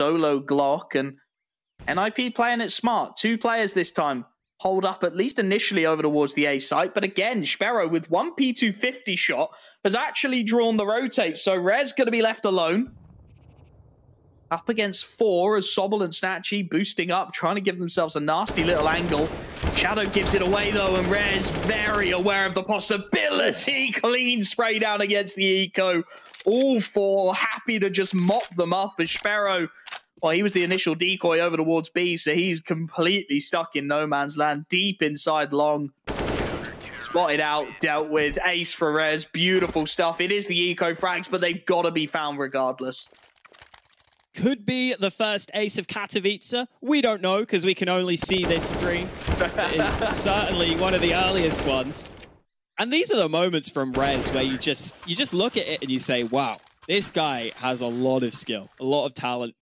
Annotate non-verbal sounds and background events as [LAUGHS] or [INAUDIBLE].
solo Glock and NIP playing it smart. Two players this time hold up at least initially over towards the A site. But again, Sparrow with one P250 shot has actually drawn the rotate. So Rez going to be left alone. Up against four as Sobol and Snatchie boosting up, trying to give themselves a nasty little angle. Shadow gives it away though, and Rez very aware of the possibility. [LAUGHS] Clean spray down against the Eco. All four happy to just mop them up as Sparrow well, he was the initial decoy over towards B, so he's completely stuck in no man's land, deep inside long. Spotted out, dealt with. Ace for Rez, beautiful stuff. It is the eco frags, but they've got to be found regardless. Could be the first ace of Katowice. We don't know because we can only see this stream. it is [LAUGHS] certainly one of the earliest ones. And these are the moments from Rez where you just you just look at it and you say, wow, this guy has a lot of skill, a lot of talent